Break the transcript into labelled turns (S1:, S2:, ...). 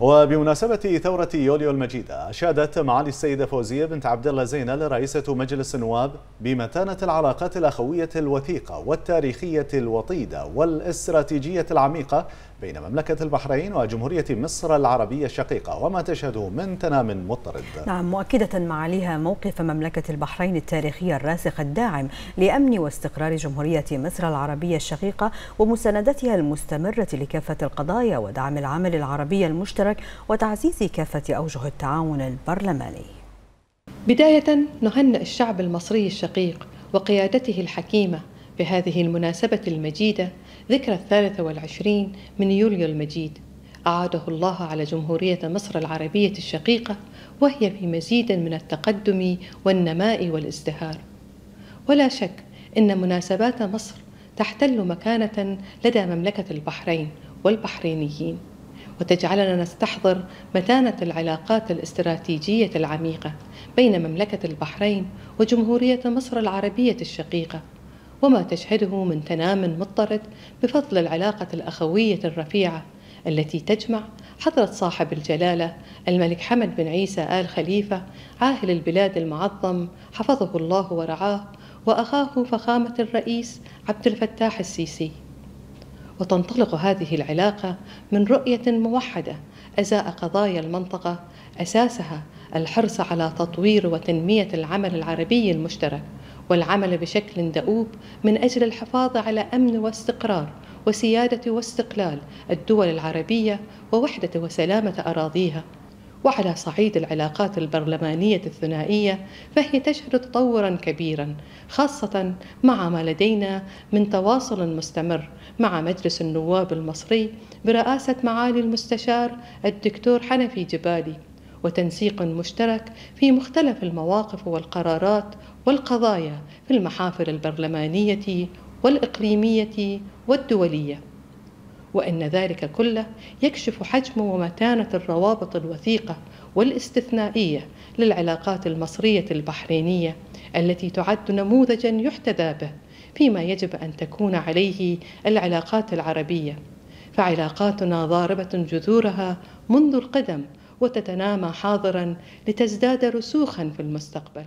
S1: وبمناسبة ثورة يوليو المجيدة أشادت معالي السيدة فوزية بنت عبد الله زينل رئيسة مجلس النواب بمتانة العلاقات الأخوية الوثيقة والتاريخية الوطيدة والإستراتيجية العميقة بين مملكة البحرين وجمهورية مصر العربية الشقيقة وما تشهده من تنام مضطرد
S2: نعم مؤكدة معاليها موقف مملكة البحرين التاريخي الراسخ الداعم لأمن واستقرار جمهورية مصر العربية الشقيقة ومساندتها المستمرة لكافة القضايا ودعم العمل العربي المشترك وتعزيز كافة أوجه التعاون البرلماني.
S3: بداية نهنئ الشعب المصري الشقيق وقيادته الحكيمة بهذه المناسبة المجيدة ذكرى الثالثة والعشرين من يوليو المجيد. أعاده الله على جمهورية مصر العربية الشقيقة وهي في مزيد من التقدم والنماء والازدهار. ولا شك إن مناسبات مصر تحتل مكانة لدى مملكة البحرين والبحرينيين. وتجعلنا نستحضر متانة العلاقات الاستراتيجية العميقة بين مملكة البحرين وجمهورية مصر العربية الشقيقة وما تشهده من تنام مضطرد بفضل العلاقة الأخوية الرفيعة التي تجمع حضرة صاحب الجلالة الملك حمد بن عيسى آل خليفة عاهل البلاد المعظم حفظه الله ورعاه وأخاه فخامة الرئيس عبد الفتاح السيسي. وتنطلق هذه العلاقة من رؤية موحدة أزاء قضايا المنطقة أساسها الحرص على تطوير وتنمية العمل العربي المشترك والعمل بشكل دؤوب من أجل الحفاظ على أمن واستقرار وسيادة واستقلال الدول العربية ووحدة وسلامة أراضيها. وعلى صعيد العلاقات البرلمانية الثنائية فهي تشهد تطورا كبيرا خاصة مع ما لدينا من تواصل مستمر مع مجلس النواب المصري برئاسة معالي المستشار الدكتور حنفي جبالي وتنسيق مشترك في مختلف المواقف والقرارات والقضايا في المحافل البرلمانية والإقليمية والدولية. وإن ذلك كله يكشف حجم ومتانة الروابط الوثيقة والاستثنائية للعلاقات المصرية البحرينية التي تعد نموذجا يحتذى به فيما يجب أن تكون عليه العلاقات العربية. فعلاقاتنا ضاربة جذورها منذ القدم وتتنامى حاضرا لتزداد رسوخا في المستقبل.